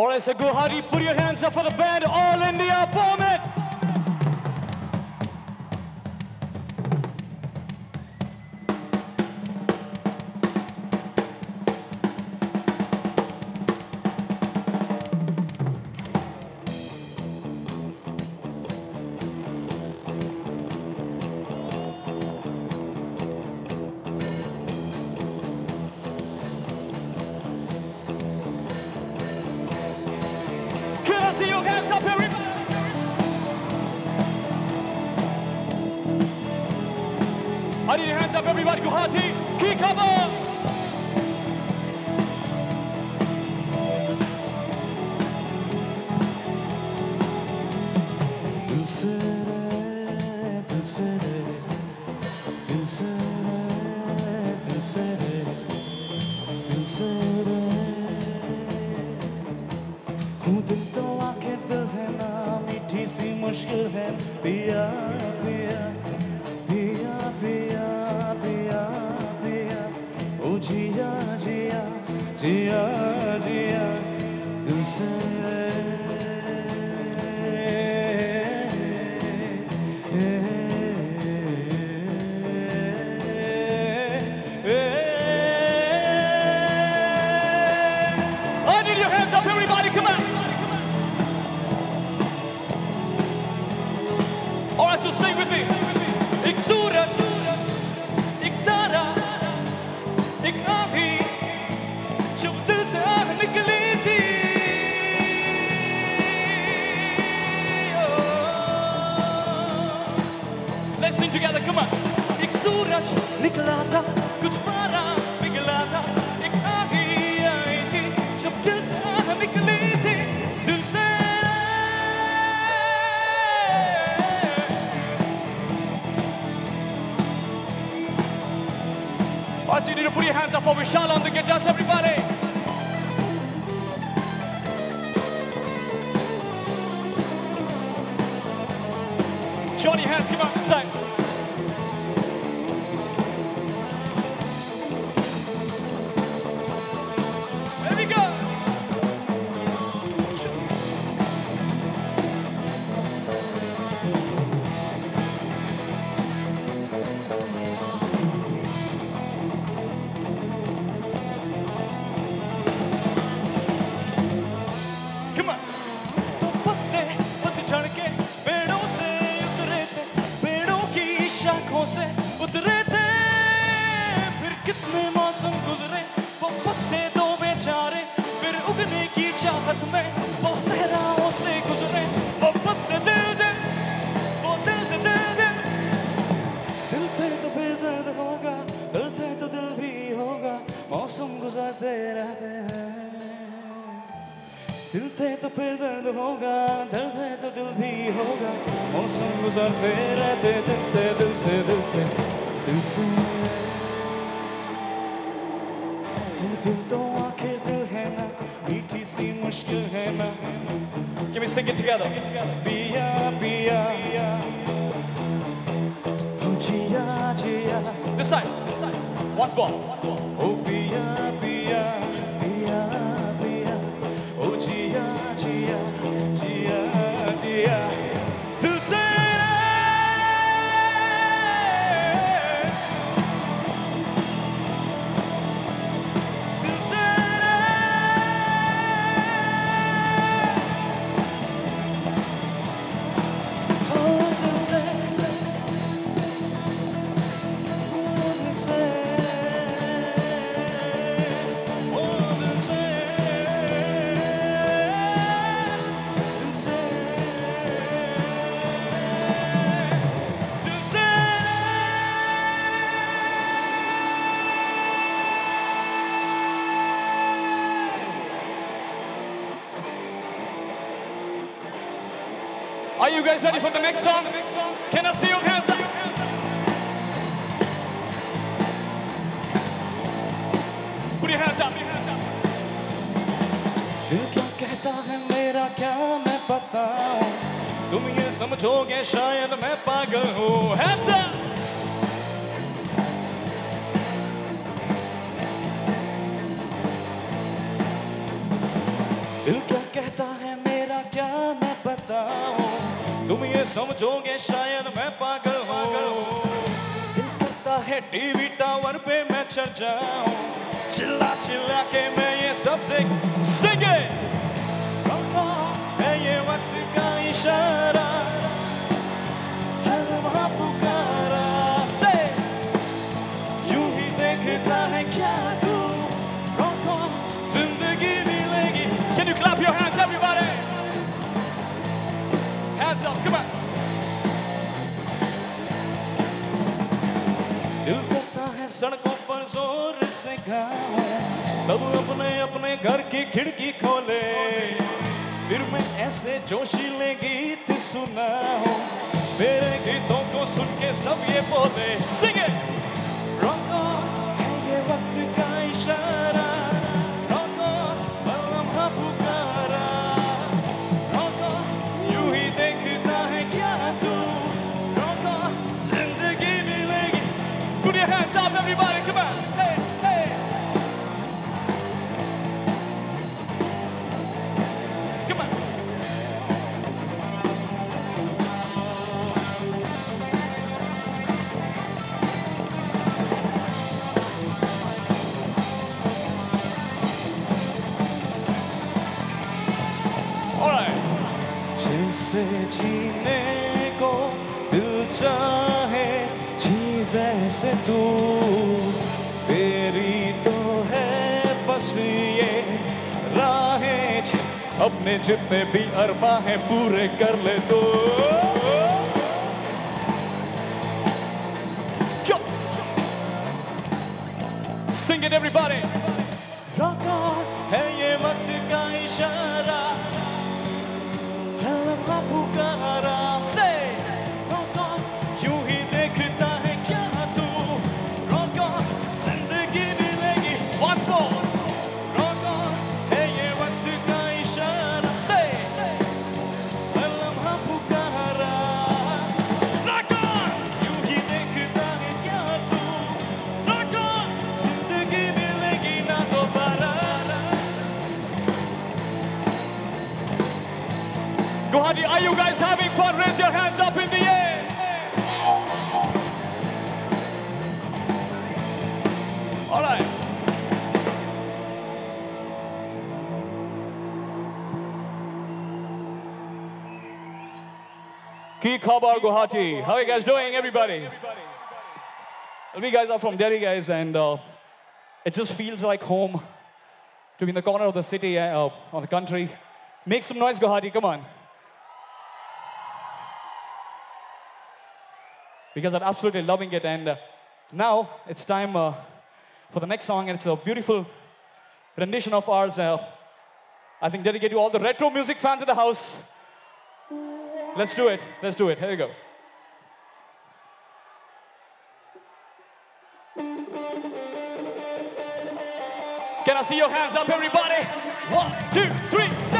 All right, so Guwahati, put your hands up for the band, All India Permit. Your hands up, everybody. Guwahati, key. For Vishal on the guitars, everybody. Johnny hands, come on, sing. मौसम गुजरते रहते हैं दिल थे तो फिर दर्द होगा दर्द है तो दिल भी होगा मौसम गुजरते रहते दिल से दिल से दिल से दिल से दिल तो आखिर दिल है ना मीठी सी मुश्किल है ना Can we sing it together? पिया पिया ओ जिया जिया This side, this side. Once more. Are you guys ready for the next song? Can I see your hands up? Put your hands up. दिल क्या कहता है मेरा क्या मैं बताऊं तुम ये समझोगे शायद मैं पागल हूँ Hands up! दिल क्या समझोगे शायद मैं पागल हूँ। है टीवी टावर पे मैं चढ़ जाऊँ। चिल्ला चिल्ला के मैं ये सबसे सिंगे। है ये वक्त का इशारा सड़कों पर ज़ोर से गाए। सब अपने अपने घर की खिड़की खोले। फिर मैं ऐसे जोशीले गीत सुनाऊं। मेरे गीतों को सुन के सब ये बोले Sing जीने को दिल चाहे जी वैसे तू तेरी तो है बस ये राहें अपने जितने भी अरबा है, पूरे कर ले तो? Sing it, everybody. रोको है ये वक्त का इशारा। o cara. Fun? Raise your hands up in the air. All right. Ki Khabar Guwahati. How are you guys doing, everybody? Well, we guys are from Delhi, guys, and uh, it just feels like home to be in the corner of the city, uh, of the country. Make some noise, Guwahati, come on. Because I'm absolutely loving it. And uh, now it's time uh, for the next song, and it's a beautiful rendition of ours. Uh, I think dedicated to all the retro music fans in the house. Let's do it. Let's do it. Here we go. Can I see your hands up, everybody? One, two, three, say,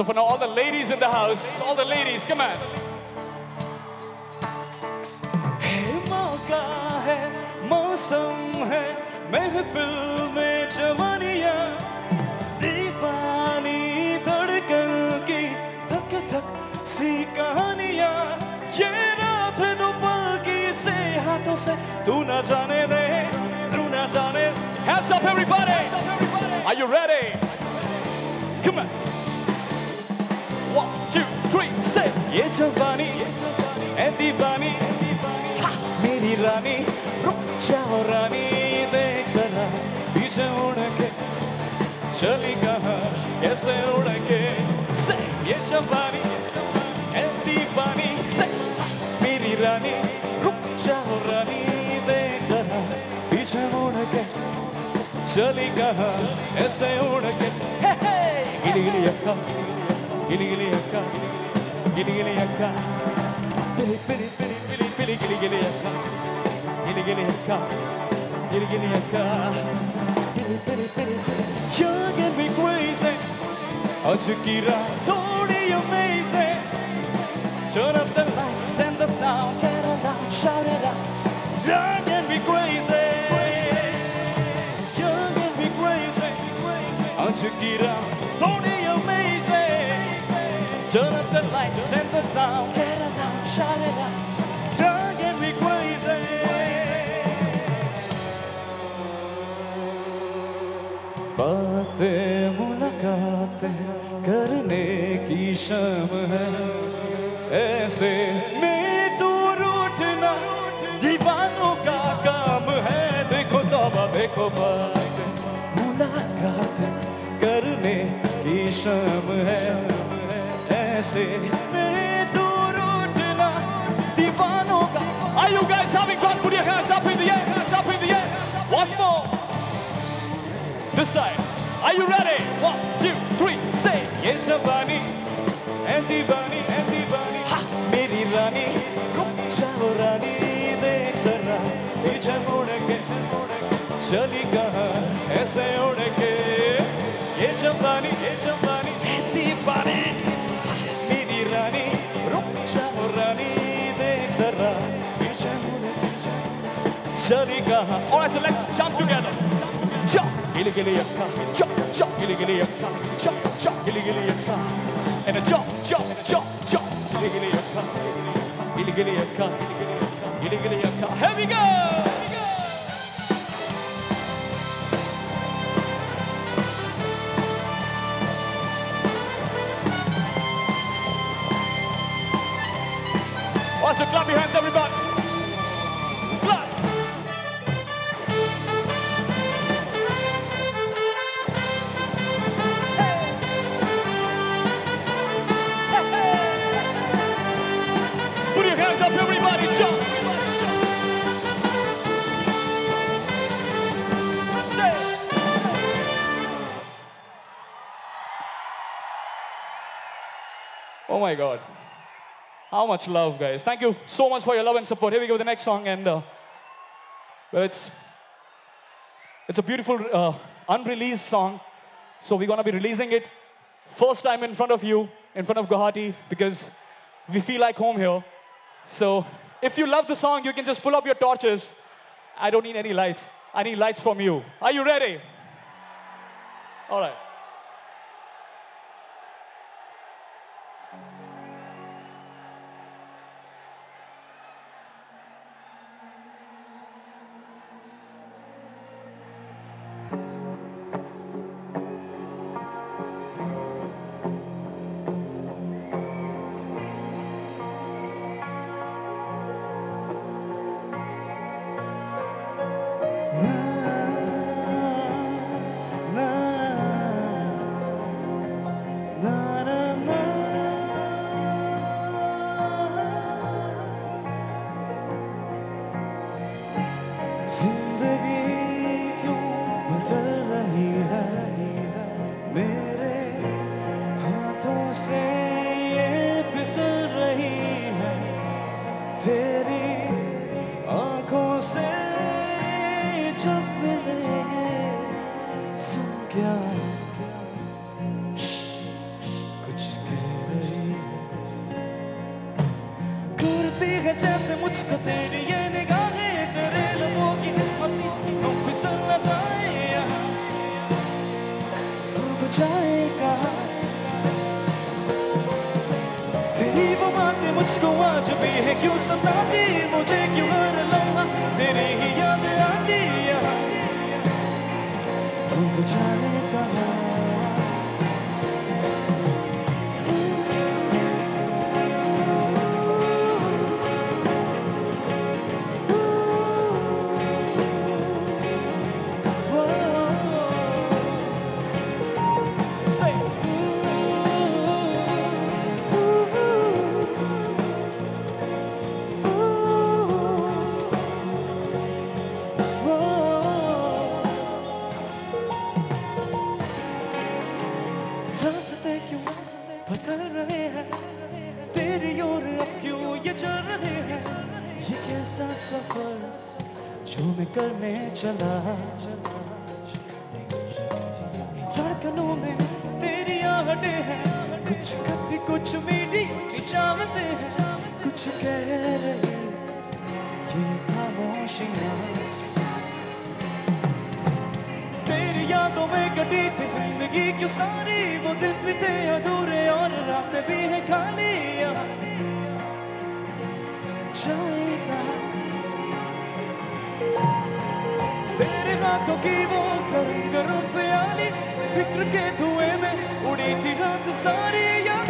So for now, all the ladies in the house, all the ladies, come on. है मौका है मौसम है महफिल में जवानियाँ दीवानी धड़कन की धक धक सी कहानियाँ ये रात है दो पल की से हाथों से तू ना जाने दे तू ना जाने hands up everybody are you ready come on one, two, three say ये जवानी है दीवानी मेरी रानी रुक जाओ रानी देख जरा पीछे उड़ के चली कहाँ कैसे उड़ के से ये जवानी है दीवानी से मेरी रानी चली कहाँ ऐसे उड़ के हे हे गिली गिली अक्का gili gili yakka gili gili yakka pili pili pili pili pili gili gili yakka gili gili yakka gili gili yakka pili pili pili you get me crazy. Ajkira totally amazing. Turn up the lights and the sound get it out shout it out. You get me crazy. You get me crazy. Ajkira the lights and the sound. Get it out, shout it out. Young and be crazy. बातें मुलाकातें करने की शम है ऐसे में तू रूठना दीवानों का काम है देखो तौबा देखो बात मुलाकातें करने की शम है ऐसे में तू रूठना दीवानों का Are you guys having fun? Put your hands up in the air, hands up in the air. Once more. This side. Are you ready? One, two, three, say. ये जवानी है दीवानी है दीवानी Ha! मेरी रानी Sharika. All right, so let's jump together. Jump, gili gili yakka. Jump, jump, gili gili yakka. Jump, jump, gili gili yakka. And a jump, jump, jump, jump, gili gili yakka. Gili gili yakka. Gili gili yakka. Here we go. How much love, guys. Thank you so much for your love and support. Here we go with the next song. And, uh, well, it's, it's a beautiful uh, unreleased song. So we're going to be releasing it first time in front of you, in front of Guwahati, because we feel like home here. So if you love the song, you can just pull up your torches. I don't need any lights. I need lights from you. Are you ready? All right. 보고 그 자네 कुछ मीठी इजामते हैं, कुछ कह रही ये तेरी यादों में कटी थी ज़िंदगी, क्यों सारी वो दिन भी थे अधूरे और रातें भी है खाली जाएगा। तेरे हाथों की वो गरम गरम प्याली, फ़िक्र के धुएँ में उड़ी थी रात सारी याद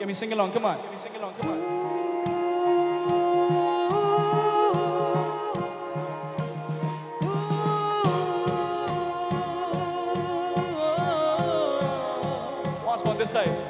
Can we sing along? Come on. Can we sing along? Come on. Ooh, ooh, ooh, ooh, ooh, ooh, ooh, ooh. Watch on this side.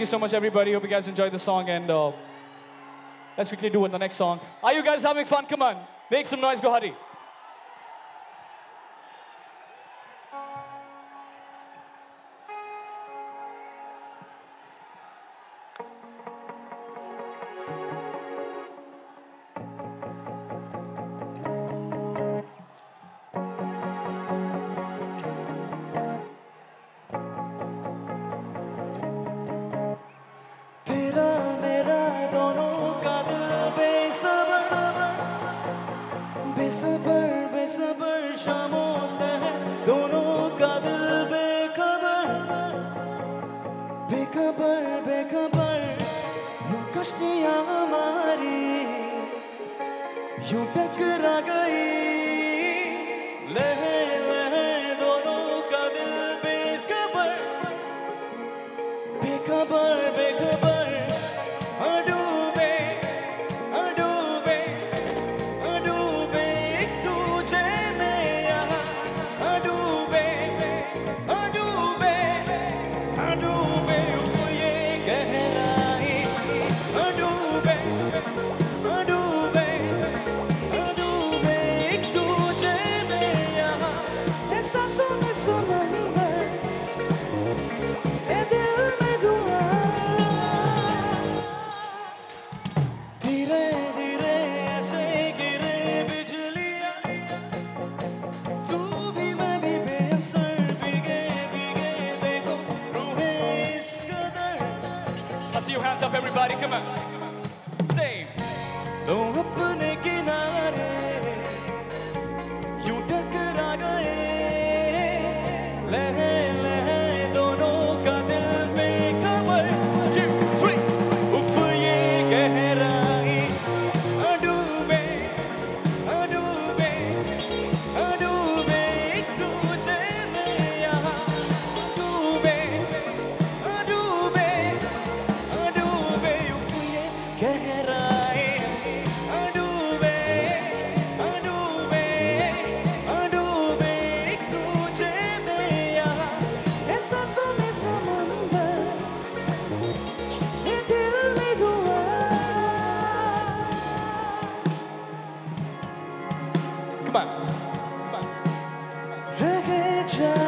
Thank you so much, everybody. Hope you guys enjoyed the song. And uh, let's quickly do it the next song. Are you guys having fun? Come on. Make some noise. Go, Hari. Hands up, everybody. Come on. Same. 同志们。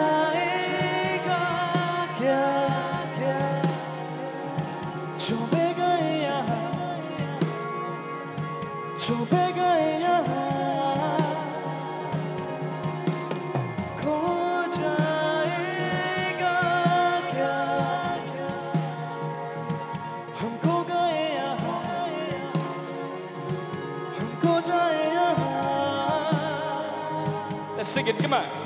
Sing it. Come on.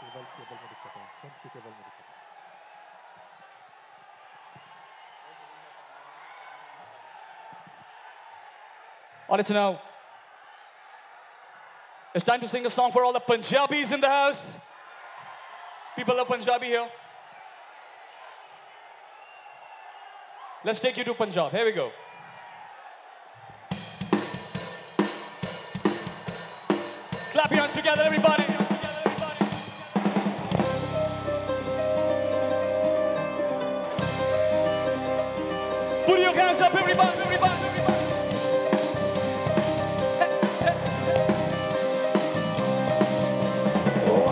Cable cable में दिक्कत है संत की cable में दिक्कत है All right, so now it's time to sing a song for all the Punjabis in the house. People of Punjabi here. Let's take you to Punjab. Here we go. together, everybody. Put your hands up, everybody, everybody, everybody.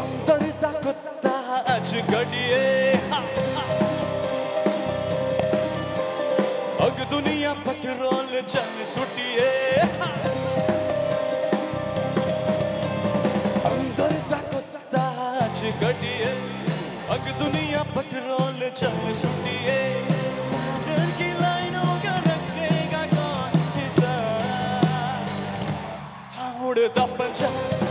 अंदर दा कुत्ता अज गड़िए अग दुनिया petrol चल सुटिए घटिए अग दुनिया पटरोल चल छुटिए। मुड़दा हाँ, पंजाब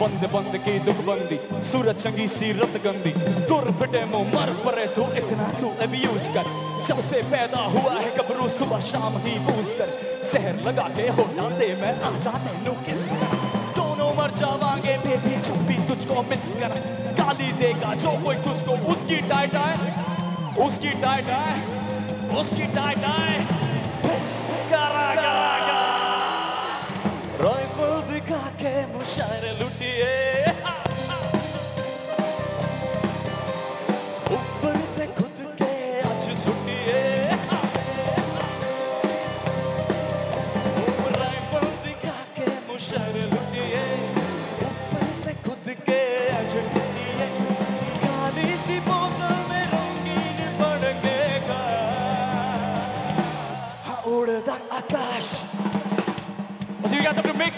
बंद बंद की दुख बंदी सूरज चंगी सी रत गंदी तुर फिटे मुँह, मर परे तू, इतना तू अब्यूज कर। जब से पैदा हुआ है कबरू सुबह शाम ही पूछ कर। शहर लगा के होना दे, मैं आ जाने नु किस कर दोनों मर जावांगे बेबी चुप्पी तुझको मिस कर। गाली देगा जो कोई तुझको, उसकी टाइट आए उसकी टाइट आए उसकी टाइट आए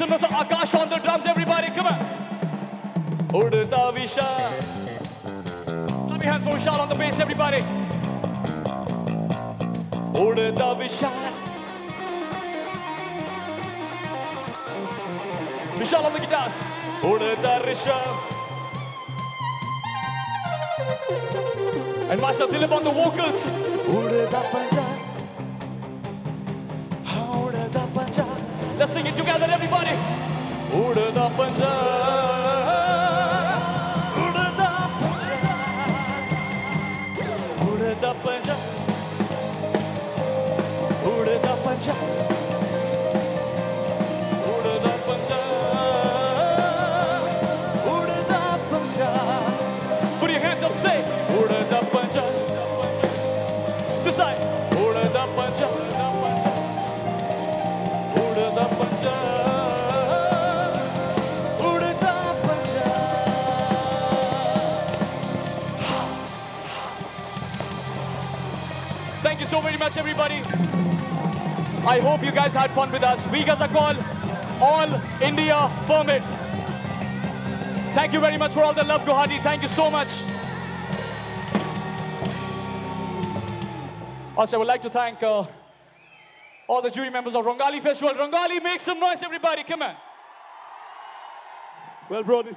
to Mr. Akash on the drums, everybody, come on. Udta Vishal. Let me hands for Vishal on the bass, everybody. Udta Vishal. Vishal on the guitars. Udta Rishabh. And Master Dilip on the vocals. Udta Punjab. Udta Punjab. Let's sing it together, 말이 오르다 번져. I hope you guys had fun with us. Vigas are called All India Permit. Thank you very much for all the love, Guwahati. Thank you so much. Also, I would like to thank uh, all the jury members of Rongali Festival. Rongali, make some noise, everybody. Come on. Well, bro, this is